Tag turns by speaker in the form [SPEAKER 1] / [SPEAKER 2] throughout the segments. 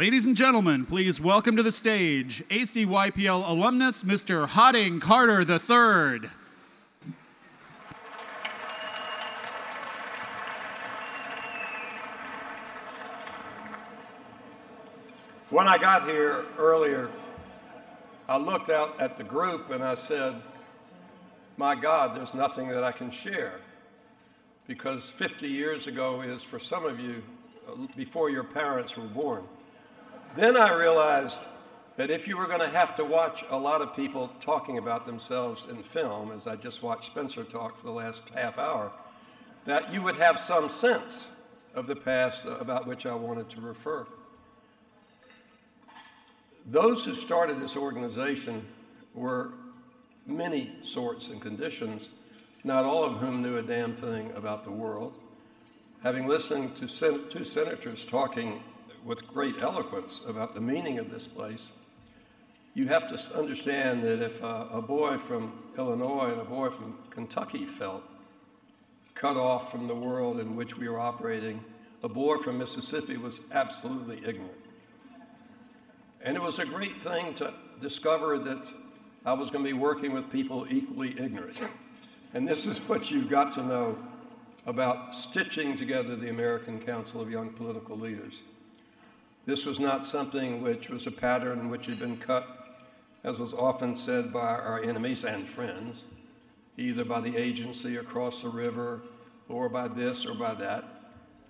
[SPEAKER 1] Ladies and gentlemen, please welcome to the stage ACYPL alumnus Mr. Hodding Carter III.
[SPEAKER 2] When I got here earlier, I looked out at the group and I said, My God, there's nothing that I can share. Because 50 years ago is, for some of you, uh, before your parents were born. Then I realized that if you were going to have to watch a lot of people talking about themselves in film, as I just watched Spencer talk for the last half hour, that you would have some sense of the past about which I wanted to refer. Those who started this organization were many sorts and conditions, not all of whom knew a damn thing about the world. Having listened to sen- two senators talking with great eloquence about the meaning of this place, you have to understand that if uh, a boy from Illinois and a boy from Kentucky felt cut off from the world in which we were operating, a boy from Mississippi was absolutely ignorant. And it was a great thing to discover that I was going to be working with people equally ignorant. And this is what you've got to know about stitching together the American Council of Young Political Leaders. This was not something which was a pattern which had been cut, as was often said by our enemies and friends, either by the agency across the river or by this or by that.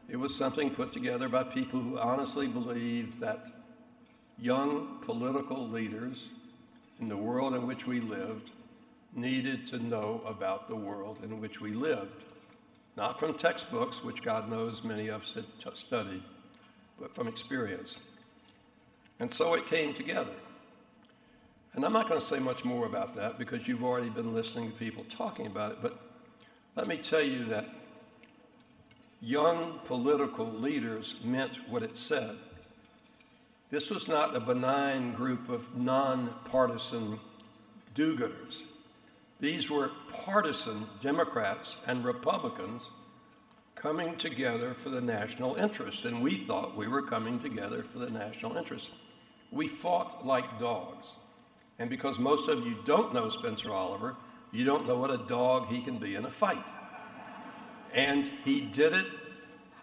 [SPEAKER 2] It was something put together by people who honestly believed that young political leaders in the world in which we lived needed to know about the world in which we lived. Not from textbooks, which God knows many of us had studied, but from experience. And so it came together. And I'm not going to say much more about that because you've already been listening to people talking about it, but let me tell you that young political leaders meant what it said. This was not a benign group of nonpartisan do gooders. These were partisan Democrats and Republicans coming together for the national interest, and we thought we were coming together for the national interest. We fought like dogs. And because most of you don't know Spencer Oliver, you don't know what a dog he can be in a fight. And he did it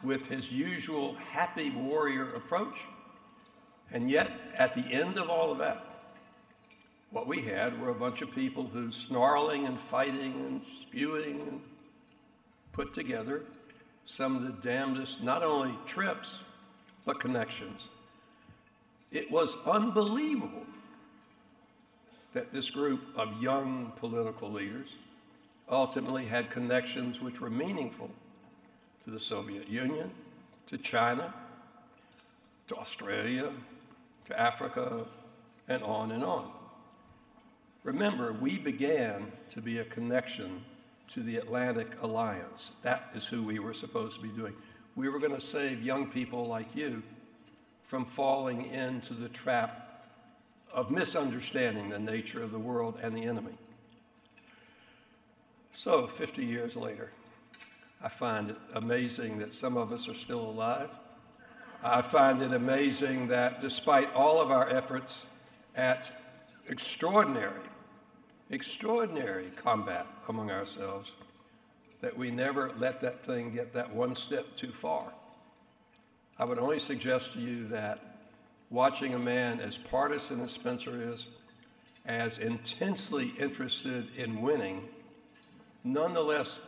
[SPEAKER 2] with his usual happy warrior approach. And yet, at the end of all of that, what we had were a bunch of people who snarling and fighting and spewing and put together some of the damnedest, not only trips, but connections. It was unbelievable that this group of young political leaders ultimately had connections which were meaningful to the Soviet Union, to China, to Australia, to Africa, and on and on. Remember, we began to be a connection to the Atlantic Alliance. That is who we were supposed to be doing. We were going to save young people like you from falling into the trap of misunderstanding the nature of the world and the enemy. So, 50 years later, I find it amazing that some of us are still alive. I find it amazing that despite all of our efforts at extraordinary extraordinary combat among ourselves that we never let that thing get that one step too far. I would only suggest to you that watching a man as partisan as Spencer is, as intensely interested in winning, nonetheless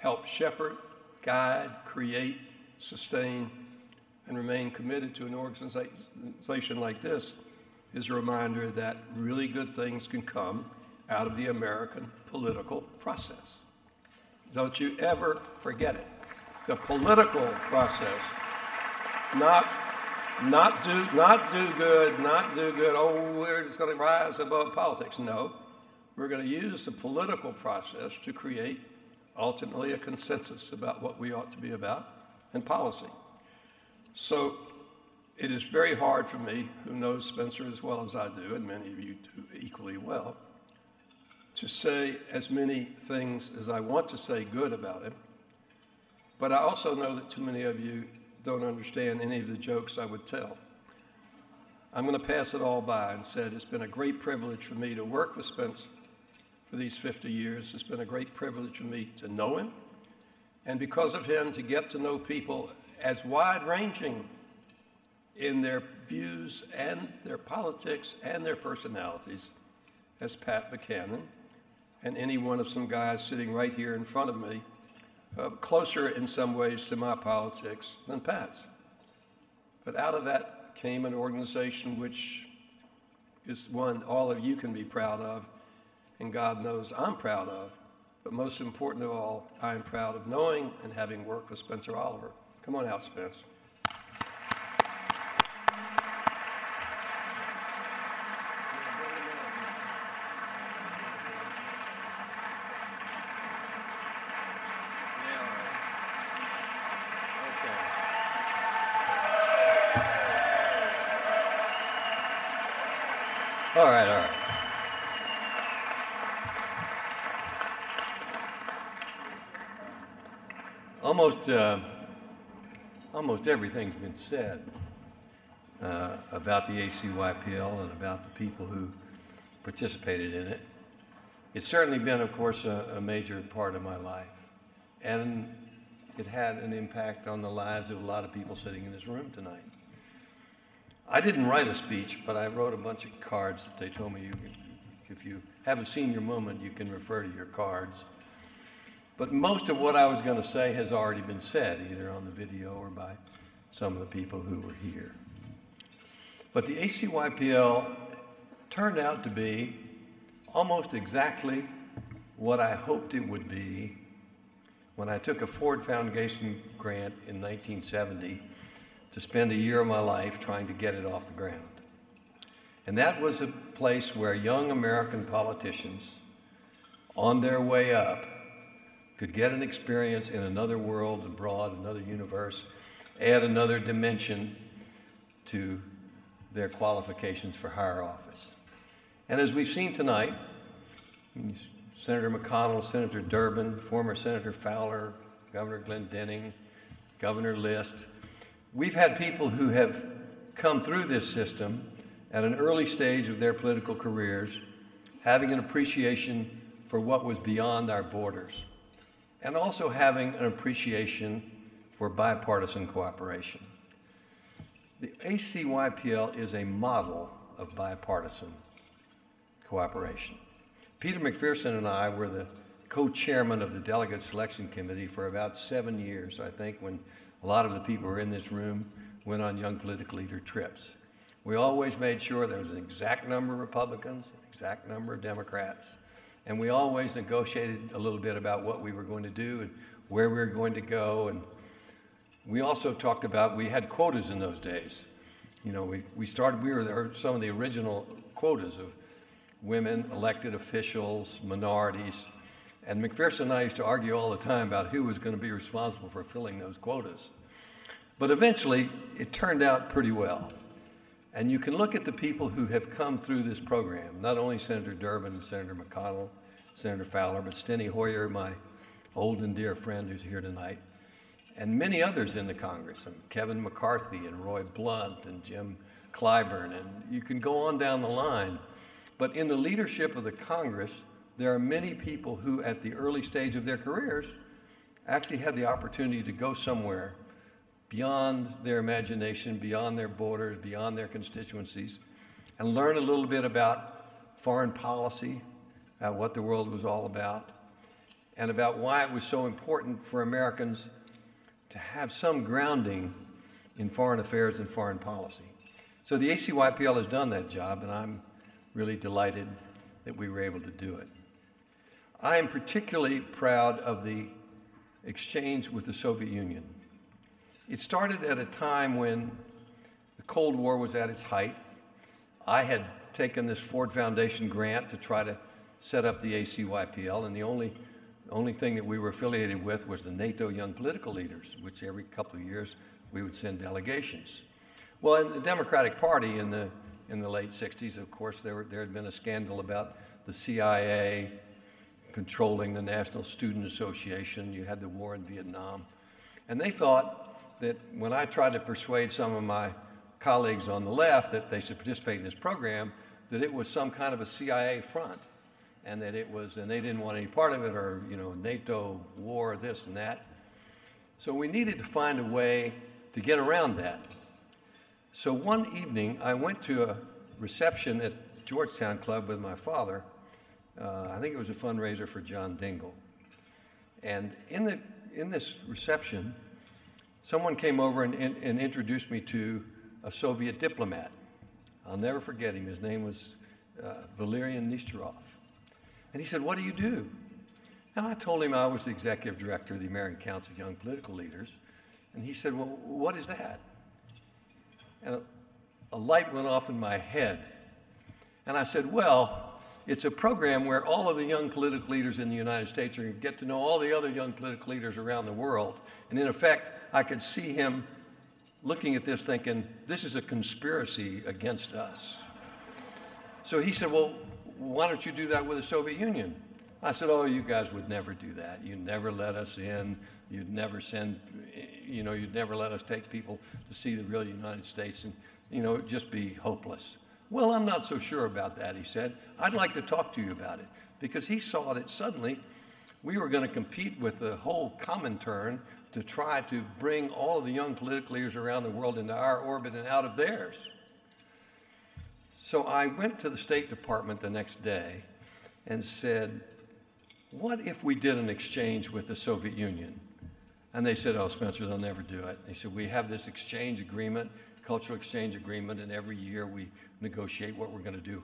[SPEAKER 2] help shepherd, guide, create, sustain, and remain committed to an organization like this is a reminder that really good things can come out of the American political process. Don't you ever forget it. The political process, not not do not do good, not do good. Oh, we're just going to rise above politics. No, we're going to use the political process to create ultimately a consensus about what we ought to be about and policy. So it is very hard for me, who knows Spencer as well as I do, and many of you do equally well, to say as many things as I want to say good about him, but I also know that too many of you don't understand any of the jokes I would tell.
[SPEAKER 3] I'm going to pass it all by and said it's been a great privilege for me to work with Spence for these 50 years. It's been a great privilege for me to know him, and because of him, to get to know people as wide ranging in their views and their politics and their personalities as Pat Buchanan and any one of some guys sitting right here in front of me, uh, closer in some ways to my politics than Pat's. But out of that came an organization which is one all of you can be proud of, and God knows I'm proud of. But most important of all, I'm proud of knowing and having worked with Spencer Oliver. Come on out, Spence. All right, all right. Almost, uh, almost everything's been said uh, about the ACYPL and about the people who participated in it. It's certainly been, of course, a, a major part of my life. And it had an impact on the lives of a lot of people sitting in this room tonight. I didn't write a speech, but I wrote a bunch of cards that they told me you, if you have a senior moment, you can refer to your cards. But most of what I was going to say has already been said, either on the video or by some of the people who were here. But the ACYPL turned out to be almost exactly what I hoped it would be when I took a Ford Foundation grant in 1970 to spend a year of my life trying to get it off the ground. And that was a place where young American politicians, on their way up, could get an experience in another world abroad, another universe, add another dimension to their qualifications for higher office. And as we've seen tonight, Senator McConnell, Senator Durbin, former Senator Fowler, Governor Glenn Glendening, Governor List, We've had people who have come through this system at an early stage of their political careers, having an appreciation for what was beyond our borders, and also having an appreciation for bipartisan cooperation. The ACYPL is a model of bipartisan cooperation. Peter McPherson and I were the co-chairman of the delegate selection committee for about seven years, I think, when a lot of the people who are in this room went on young political leader trips. We always made sure there was an exact number of Republicans, an exact number of Democrats, and we always negotiated a little bit about what we were going to do and where we were going to go. And we also talked about, we had quotas in those days. You know, we, we started, we were there, some of the original quotas of women, elected officials, minorities, and McPherson and I used to argue all the time about who was going to be responsible for filling those quotas. But eventually, it turned out pretty well. And you can look at the people who have come through this program, not only Senator Durbin and Senator McConnell, Senator Fowler, but Steny Hoyer, my old and dear friend who's here tonight, and many others in the Congress, and Kevin McCarthy and Roy Blunt and Jim Clyburn, and you can go on down the line. But in the leadership of the Congress, there are many people who, at the early stage of their careers, actually had the opportunity to go somewhere beyond their imagination, beyond their borders, beyond their constituencies, and learn a little bit about foreign policy, about what the world was all about, and about why it was so important for Americans to have some grounding in foreign affairs and foreign policy. So the ACYPL has done that job, and I'm really delighted that we were able to do it. I am particularly proud of the exchange with the Soviet Union. It started at a time when the Cold War was at its height. I had taken this Ford Foundation grant to try to set up the ACYPL, and the only, only thing that we were affiliated with was the NATO Young Political Leaders, which every couple of years we would send delegations. Well, in the Democratic Party in the, in the late 60s, of course, there, were, there had been a scandal about the CIA controlling the National Student Association. You had the war in Vietnam. And they thought that when I tried to persuade some of my colleagues on the left that they should participate in this program, that it was some kind of a CIA front and that it was, and they didn't want any part of it or, you know, NATO war, this and that. So we needed to find a way to get around that. So one evening, I went to a reception at Georgetown Club with my father. Uh, I think it was a fundraiser for John Dingell. And in, the, in this reception, someone came over and, and, and introduced me to a Soviet diplomat. I'll never forget him. His name was uh, Valerian Nesterov. And he said, What do you do? And I told him I was the executive director of the American Council of Young Political Leaders. And he said, Well, what is that? And a, light went off in my head. And I said, Well, it's a program where all of the young political leaders in the United States are going to get to know all the other young political leaders around the world. And in effect, I could see him looking at this thinking, this is a conspiracy against us. So he said, Well, why don't you do that with the Soviet Union? I said, Oh, you guys would never do that. You'd never let us in. You'd never send, you know, you'd never let us take people to see the real United States. And, you know, just be hopeless. Well, I'm not so sure about that, he said. I'd like to talk to you about it because he saw that suddenly we were going to compete with the whole Comintern to try to bring all of the young political leaders around the world into our orbit and out of theirs. So I went to the State Department the next day and said, What if we did an exchange with the Soviet Union? And they said, Oh, Spencer, they'll never do it. They said, We have this exchange agreement, cultural exchange agreement, and every year we negotiate what we're going to do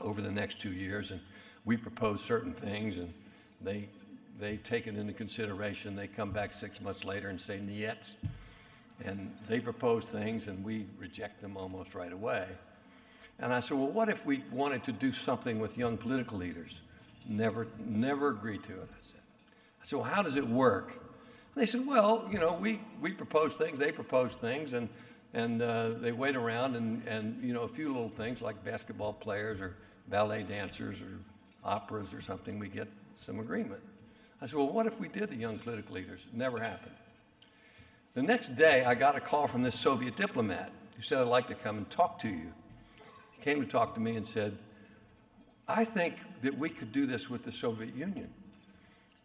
[SPEAKER 3] over the next two years. And we propose certain things, and they they take it into consideration. They come back six months later and say, Niet. And they propose things, and we reject them almost right away. And I said, Well, what if we wanted to do something with young political leaders? Never, never agreed to it. I said, I said, Well, how does it work? And they said, Well, you know, we, we propose things, they propose things, and, and uh, they wait around, and, and, you know, a few little things like basketball players or ballet dancers or operas or something, we get some agreement. I said, Well, what if we did the young political leaders? It never happened. The next day, I got a call from this Soviet diplomat who said, I'd like to come and talk to you. Came to talk to me and said, I think that we could do this with the Soviet Union,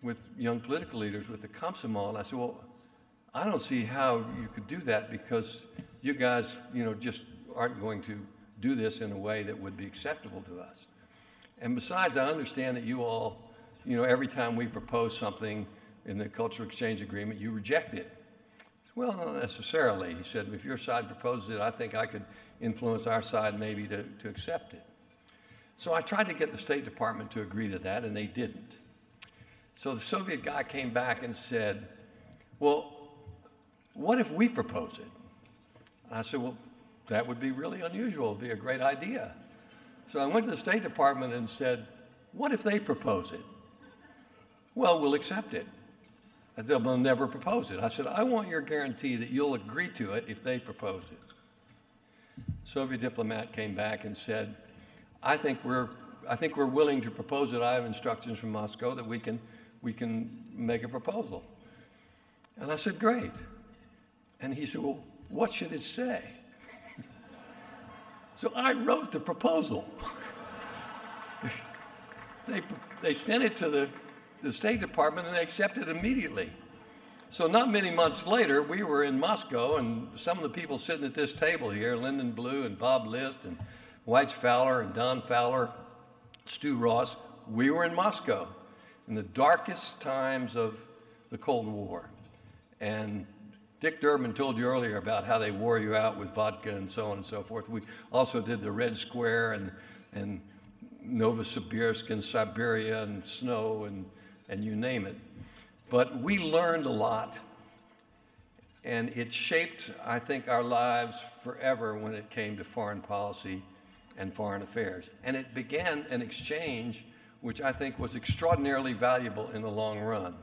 [SPEAKER 3] with young political leaders, with the Komsomol. And I said, Well, I don't see how you could do that because you guys, you know, just aren't going to do this in a way that would be acceptable to us. And besides, I understand that you all you know, every time we propose something in the cultural exchange agreement, you reject it. Well, not necessarily. He said, if your side proposes it, I think I could influence our side maybe to, to accept it. So I tried to get the State Department to agree to that, and they didn't. So the Soviet guy came back and said, Well, what if we propose it? I said, Well, that would be really unusual. It'd be a great idea. So I went to the State Department and said, What if they propose it? Well, we'll accept it. They'll never propose it. I said, I want your guarantee that you'll agree to it if they propose it. Soviet diplomat came back and said, I think we're, I think we're willing to propose it. I have instructions from Moscow that we can, we can make a proposal. And I said, great. And he said, well, what should it say? so I wrote the proposal. they, they sent it to the the State Department and they accepted immediately. So not many months later, we were in Moscow, and some of the people sitting at this table here, Lyndon Blue and Bob List and Wyche Fowler and Don Fowler, Stu Ross, we were in Moscow in the darkest times of the Cold War. And Dick Durbin told you earlier about how they wore you out with vodka and so on and so forth. We also did the Red Square and, and Novosibirsk and Siberia and snow and and you name it. But we learned a lot, and it shaped, I think, our lives forever when it came to foreign policy and foreign affairs. And it began an exchange which I think was extraordinarily valuable in the long run.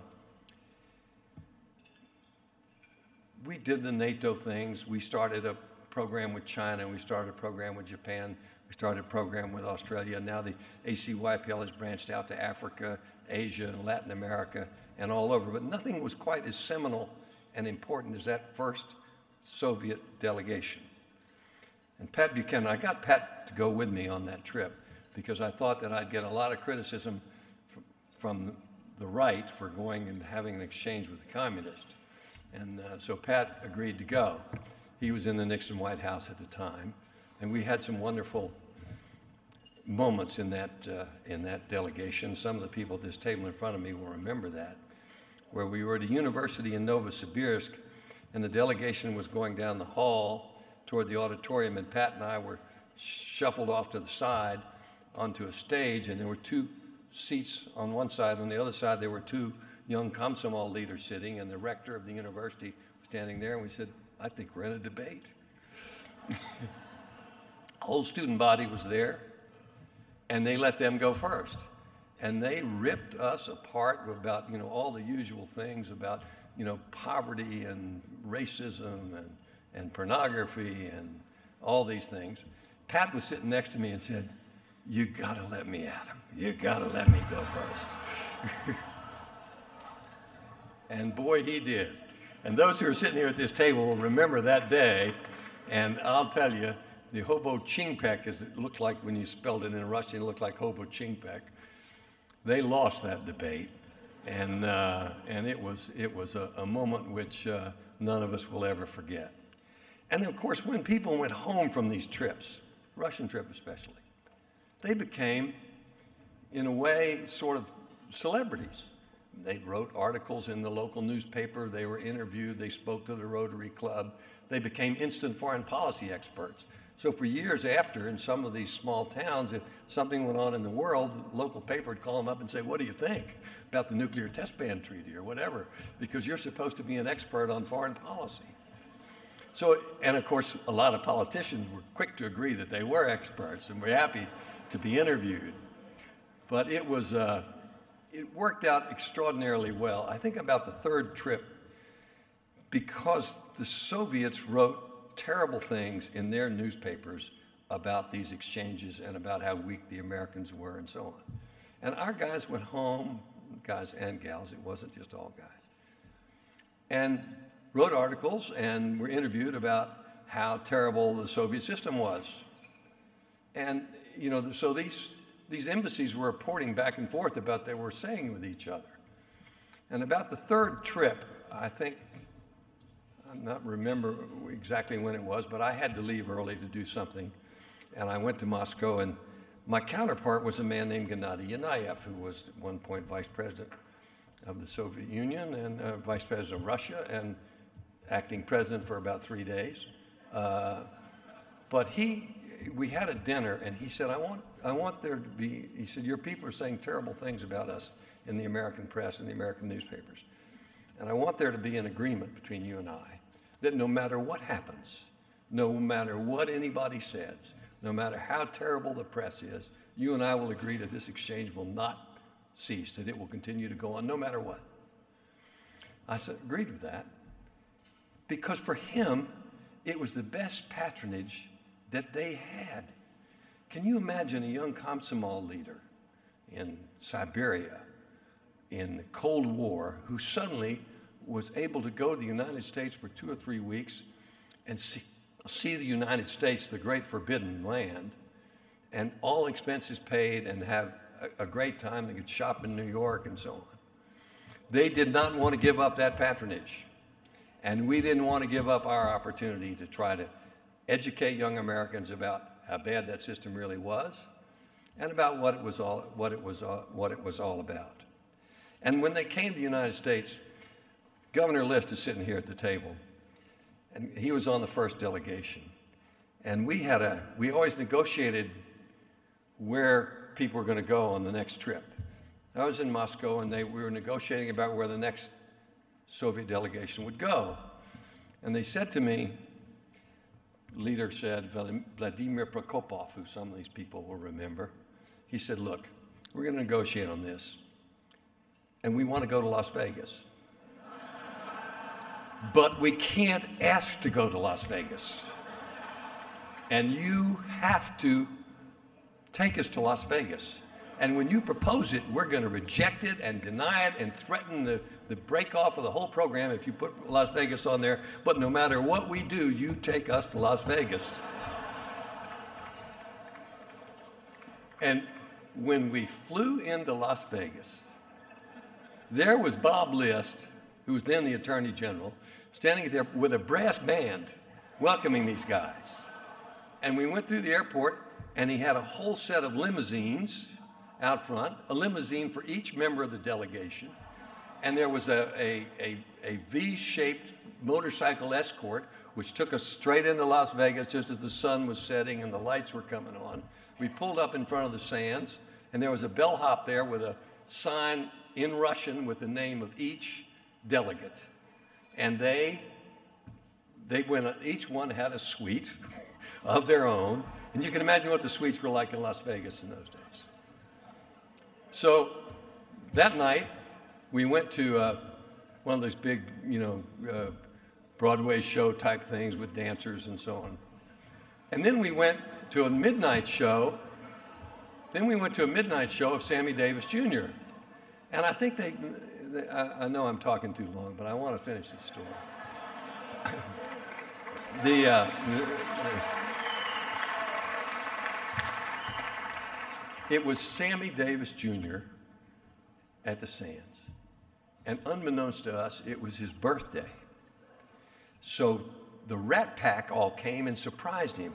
[SPEAKER 3] We did the NATO things. We started a program with China, we started a program with Japan, we started a program with Australia. Now the ACYPL has branched out to Africa Asia and Latin America and all over, but nothing was quite as seminal and important as that first Soviet delegation. And Pat Buchanan, I got Pat to go with me on that trip because I thought that I'd get a lot of criticism from the right for going and having an exchange with the communists. And uh, so Pat agreed to go. He was in the Nixon White House at the time, and we had some wonderful moments in that, uh, in that delegation. Some of the people at this table in front of me will remember that, where we were at a university in Novosibirsk, and the delegation was going down the hall toward the auditorium, and Pat and I were shuffled off to the side onto a stage, and there were two seats on one side. On the other side, there were two young Komsomol leaders sitting, and the rector of the university was standing there, and we said, I think we're in a debate. whole student body was there, and they let them go first. And they ripped us apart about, you know, all the usual things about, you know, poverty and racism and, and pornography and all these things. Pat was sitting next to me and said, you gotta let me at him. You gotta let me go first. and boy, he did. And those who are sitting here at this table will remember that day. And I'll tell you, the hobo chingpek, as it looked like when you spelled it in Russian, it looked like hobo chingpek. They lost that debate. And, uh, and it was, it was a, a moment which uh, none of us will ever forget. And of course, when people went home from these trips, Russian trip especially, they became, in a way, sort of celebrities. They wrote articles in the local newspaper, they were interviewed, they spoke to the Rotary Club, they became instant foreign policy experts. So for years after, in some of these small towns, if something went on in the world, the local paper would call them up and say, what do you think about the nuclear test ban treaty or whatever? Because you're supposed to be an expert on foreign policy. So, and of course, a lot of politicians were quick to agree that they were experts and were happy to be interviewed. But it was, uh, it worked out extraordinarily well. I think about the third trip, because the Soviets wrote terrible things in their newspapers about these exchanges and about how weak the Americans were and so on. And our guys went home, guys and gals, it wasn't just all guys, and wrote articles and were interviewed about how terrible the Soviet system was. And you know, so these, these embassies were reporting back and forth about what they were saying with each other. And about the third trip, I think, not remember exactly when it was, but I had to leave early to do something. And I went to Moscow, and my counterpart was a man named Gennady Yanayev, who was at one point vice president of the Soviet Union and uh, vice president of Russia and acting president for about three days. Uh, but he we had a dinner, and he said, I want, I want there to be, he said, your people are saying terrible things about us in the American press and the American newspapers. And I want there to be an agreement between you and I that no matter what happens, no matter what anybody says, no matter how terrible the press is, you and I will agree that this exchange will not cease, that it will continue to go on no matter what. I said, agreed with that because for him, it was the best patronage that they had. Can you imagine a young Komsomol leader in Siberia in the Cold War who suddenly was able to go to the United States for two or three weeks and see, see the United States, the great forbidden land, and all expenses paid and have a, a great time. They could shop in New York and so on. They did not want to give up that patronage. And we didn't want to give up our opportunity to try to educate young Americans about how bad that system really was and about what it was all, what it was, uh, what it was all about. And when they came to the United States, Governor List is sitting here at the table, and he was on the first delegation. And we had a, we always negotiated where people were going to go on the next trip. I was in Moscow, and they, we were negotiating about where the next Soviet delegation would go. And they said to me, leader said, Vladimir Prokopov, who some of these people will remember, he said, Look, we're going to negotiate on this, and we want to go to Las Vegas. But we can't ask to go to Las Vegas. And you have to take us to Las Vegas. And when you propose it, we're going to reject it and deny it and threaten the, the break off of the whole program if you put Las Vegas on there. But no matter what we do, you take us to Las Vegas. And when we flew into Las Vegas, there was Bob List, who was then the Attorney General, standing there with a brass band welcoming these guys. And we went through the airport, and he had a whole set of limousines out front, a limousine for each member of the delegation. And there was a, a, a, a V shaped motorcycle escort, which took us straight into Las Vegas just as the sun was setting and the lights were coming on. We pulled up in front of the Sands, and there was a bellhop there with a sign in Russian with the name of each delegate. And they, they went, each one had a suite of their own. And you can imagine what the suites were like in Las Vegas in those days. So that night, we went to uh, one of those big, you know, uh, Broadway show type things with dancers and so on. And then we went to a midnight show. Then we went to a midnight show of Sammy Davis Jr. And I think they, they I, know I'm talking too long, but I want to finish this story. the, uh, it was Sammy Davis Jr. at the Sands. And unbeknownst to us, it was his birthday. So the Rat Pack all came and surprised him.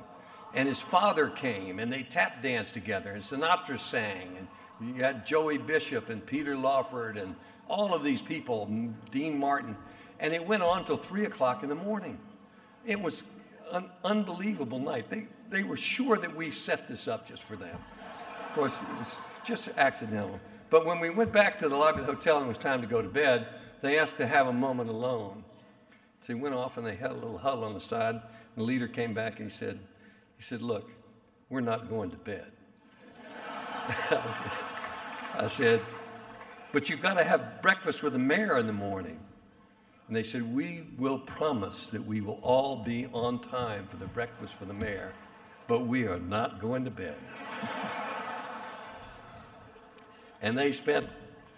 [SPEAKER 3] And his father came and they tap danced together and Sinatra sang. And you had Joey Bishop and Peter Lawford and all of these people, Dean Martin. And it went on till three o'clock in the morning. It was an unbelievable night. They, they were sure that we set this up just for them. Of course, it was just accidental. But when we went back to the lobby of the hotel and it was time to go to bed, they asked to have a moment alone. So he went off and they had a little huddle on the side. And the leader came back and he said, he said, look, we're not going to bed. I said, but you've got to have breakfast with the mayor in the morning. And they said, we will promise that we will all be on time for the breakfast for the mayor, but we are not going to bed. and they spent,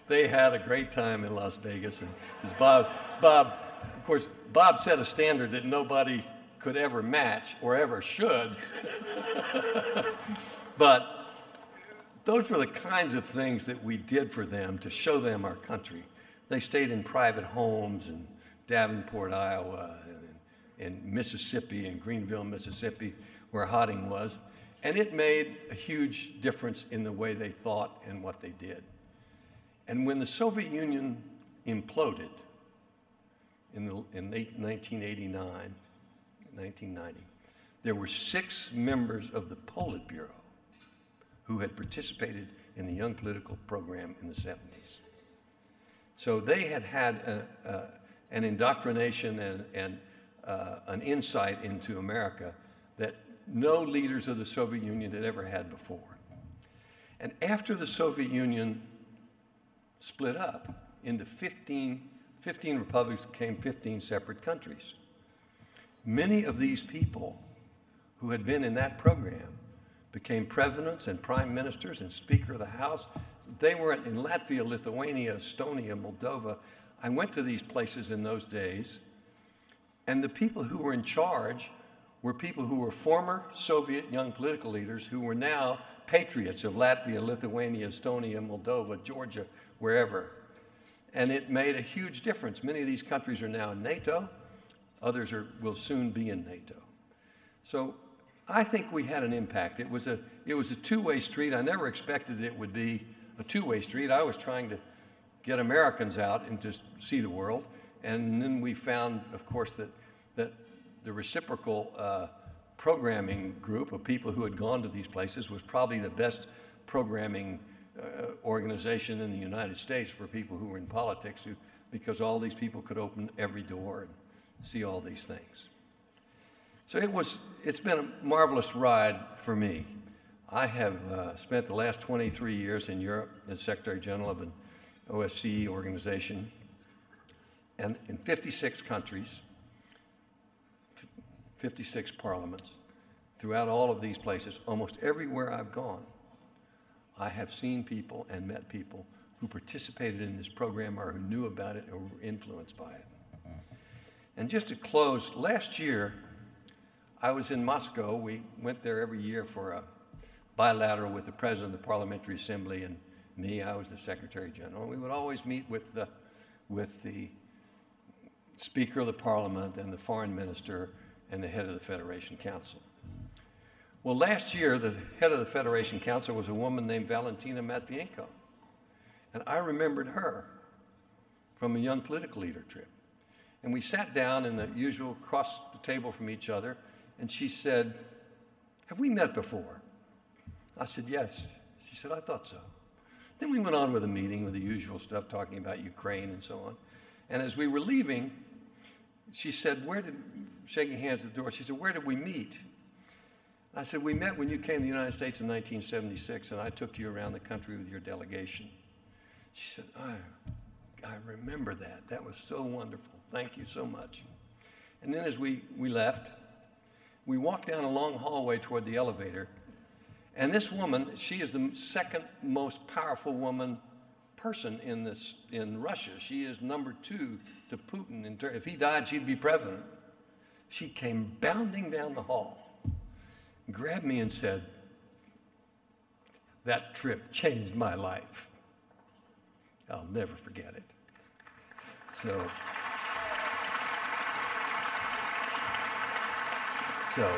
[SPEAKER 3] they had a great time in Las Vegas. And as Bob, Bob, of course, Bob set a standard that nobody could ever match or ever should. but those were the kinds of things that we did for them to show them our country. They stayed in private homes in Davenport, Iowa, and in Mississippi, in Greenville, Mississippi, where Hodding was. And it made a huge difference in the way they thought and what they did. And when the Soviet Union imploded in, the, in 1989, 1990, there were six members of the Politburo who had participated in the Young Political Program in the 70s. So they had had a, an indoctrination and, and uh, an insight into America that no leaders of the Soviet Union had ever had before. And after the Soviet Union split up into 15, 15 republics became 15 separate countries, many of these people who had been in that program became presidents and prime ministers and Speaker of the House. They were in Latvia, Lithuania, Estonia, Moldova. I went to these places in those days, and the people who were in charge were people who were former Soviet young political leaders who were now patriots of Latvia, Lithuania, Estonia, Moldova, Georgia, wherever. And it made a huge difference. Many of these countries are now in NATO, others are, will soon be in NATO. So I think we had an impact. It was a, it was a two way street. I never expected it would be a two way street. I was trying to get Americans out and to see the world. And then we found, of course, that, that the reciprocal uh, programming group of people who had gone to these places was probably the best programming uh, organization in the United States for people who were in politics, who, because all these people could open every door and see all these things. So it was, it's been a marvelous ride for me. I have uh, spent the last 23 years in Europe as Secretary General of an OSCE organization and in 56 countries 56 parliaments, throughout all of these places, almost everywhere I've gone, I have seen people and met people who participated in this program or who knew about it or were influenced by it. And just to close, last year I was in Moscow. We went there every year for a, bilateral with the President of the Parliamentary Assembly and me. I was the Secretary General. We would always meet with the, with the Speaker of the Parliament and the Foreign Minister and the head of the Federation Council. Well, last year, the head of the Federation Council was a woman named Valentina Matvienko. And I remembered her from a young political leader trip. And we sat down in the usual cross the table from each other, and she said, Have we met before? I said, Yes. She said, I thought so. Then we went on with a meeting with the usual stuff, talking about Ukraine and so on. And as we were leaving, she said, Where did, shaking hands at the door, she said, Where did we meet? I said, We met when you came to the United States in 1976, and I took you around the country with your delegation. She said, I, I remember that. That was so wonderful. Thank you so much. And then as we, we left, we walked down a long hallway toward the elevator. And this woman, she is the second most powerful woman person in this in Russia. She is number two to Putin. In ter- if he died, she'd be president. She came bounding down the hall, grabbed me, and said, "That trip changed my life. I'll never forget it." So. So,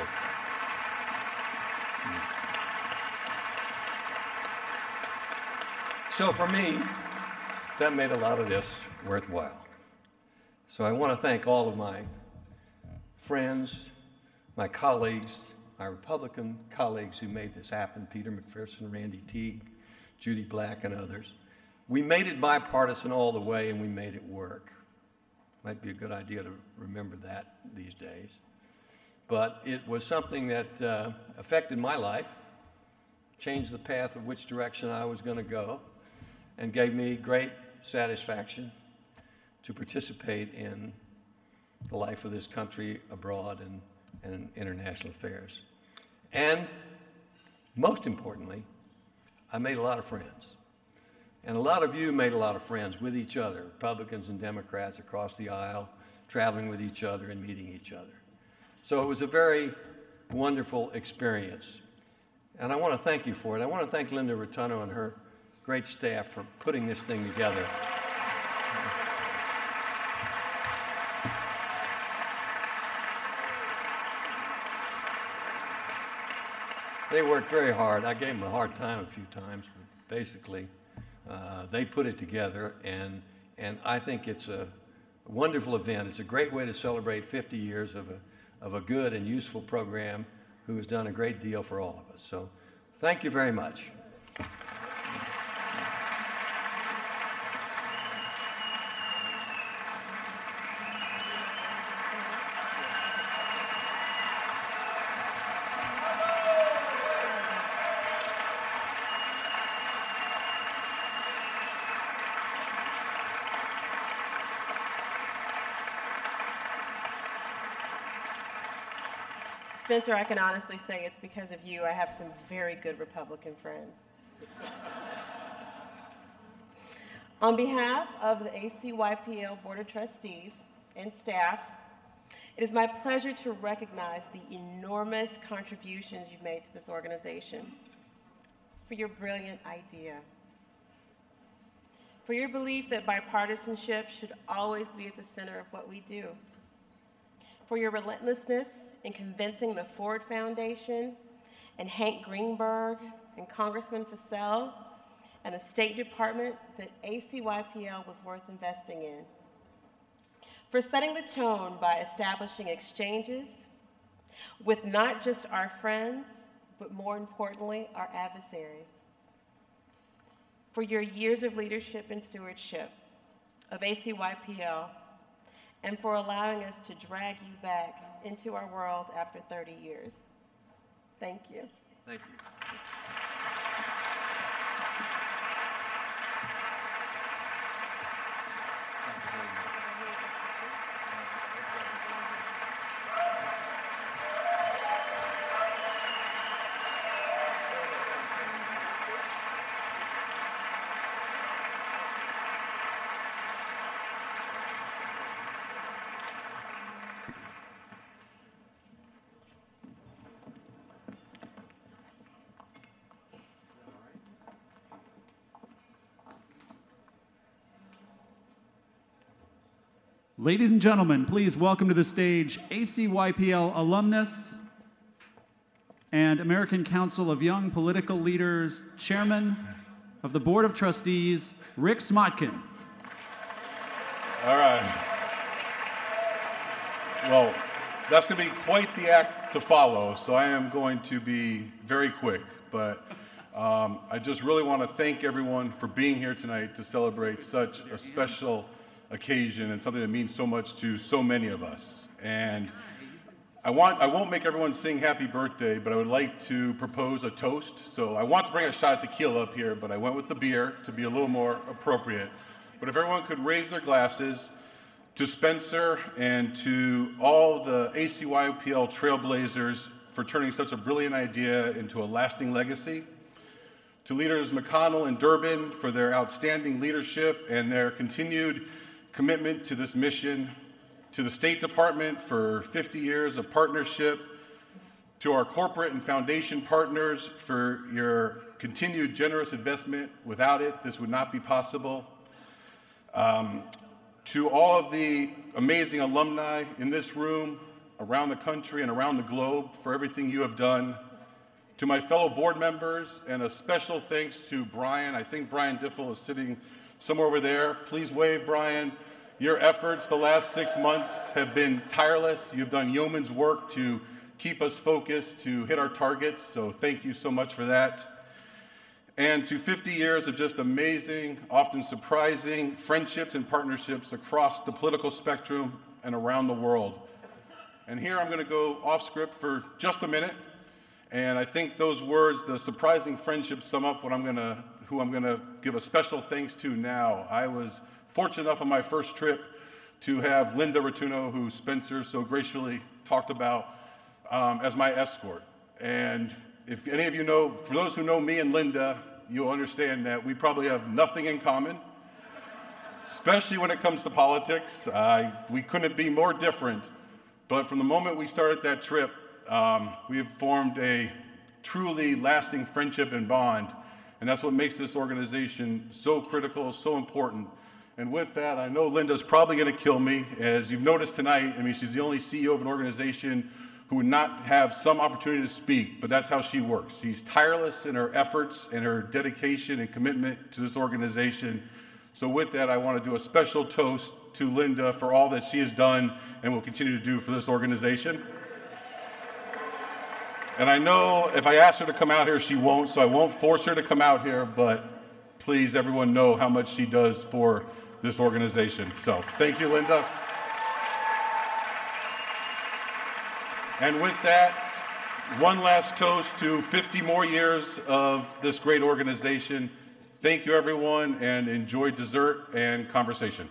[SPEAKER 3] so for me, that made a lot of this worthwhile. So I want to thank all of my friends, my colleagues, my Republican colleagues who made this happen Peter McPherson, Randy Teague, Judy Black, and others. We made it bipartisan all the way and we made it work. Might be a good idea to remember that these days but it was something that uh, affected my life, changed the path of which direction I was going to go, and gave me great satisfaction to participate in the life of this country abroad and, and in international affairs. And most importantly, I made a lot of friends. And a lot of you made a lot of friends with each other, Republicans and Democrats across the aisle, traveling with each other and meeting each other. So it was a very wonderful experience. And I want to thank you for it. I want to thank Linda Rotunno and her great staff for putting this thing together. They worked very hard. I gave them a hard time a few times, but basically, uh, they put it together, and, and I think it's a wonderful event. It's a great way to celebrate 50 years of a of a good and useful program who has done a great deal for all of us. So thank you very much.
[SPEAKER 4] Spencer, I can honestly say it's because of you. I have some very good Republican friends. On behalf of the ACYPL Board of Trustees and staff, it is my pleasure to recognize the enormous contributions you've made to this organization, for your brilliant idea, for your belief that bipartisanship should always be at the center of what we do, for your relentlessness in convincing the Ford Foundation and Hank Greenberg and Congressman Fascell and the State Department that ACYPL was worth investing in. For setting the tone by establishing exchanges with not just our friends, but more importantly, our adversaries. For your years of leadership and stewardship of ACYPL and for allowing us to drag you back into our world after 30 years. Thank you.
[SPEAKER 3] Thank you.
[SPEAKER 1] Ladies and gentlemen, please welcome to the stage ACYPL alumnus and American Council of Young Political Leaders Chairman of the Board of Trustees, Rick Smotkin.
[SPEAKER 5] All right. Well, that's going to be quite the act to follow, so I am going to be very quick. But um, I just really want to thank everyone for being here tonight to celebrate such a special occasion and something that means so much to so many of us. And I want I won't make everyone sing happy birthday, but I would like to propose a toast. So I want to bring a shot of tequila up here, but I went with the beer to be a little more appropriate. But if everyone could raise their glasses to Spencer and to all the ACYPL trailblazers for turning such a brilliant idea into a lasting legacy. To leaders McConnell and Durbin for their outstanding leadership and their continued commitment to this mission, to the State Department for 50 years of partnership, to our corporate and foundation partners for your continued generous investment. Without it, this would not be possible. Um, to all of the amazing alumni in this room, around the country, and around the globe for everything you have done. To my fellow board members, and a special thanks to Brian. I think Brian Diffel is sitting somewhere over there. Please wave, Brian. Your efforts the last six months have been tireless. You've done yeoman's work to keep us focused, to hit our targets. So thank you so much for that. And to 50 years of just amazing, often surprising friendships and partnerships across the political spectrum and around the world. And here I'm going to go off script for just a minute. And I think those words, the surprising friendships, sum up what I'm going to who I'm going to give a special thanks to now. I was fortunate enough on my first trip to have Linda Rotunno, who Spencer so graciously talked about, um, as my escort. And if any of you know, for those who know me and Linda, you'll understand that we probably have nothing in common, especially when it comes to politics. Uh, we couldn't be more different. But from the moment we started that trip, um, we have formed a truly lasting friendship and bond and that's what makes this organization so critical, so important. And with that, I know Linda's probably going to kill me. As you've noticed tonight, I mean, she's the only CEO of an organization who would not have some opportunity to speak, but that's how she works. She's tireless in her efforts and her dedication and commitment to this organization. So, with that, I want to do a special toast to Linda for all that she has done and will continue to do for this organization. And I know if I ask her to come out here, she won't, so I won't force her to come out here, but please, everyone, know how much she does for this organization. So thank you, Linda. And with that, one last toast to 50 more years of this great organization. Thank you, everyone, and enjoy dessert and conversation.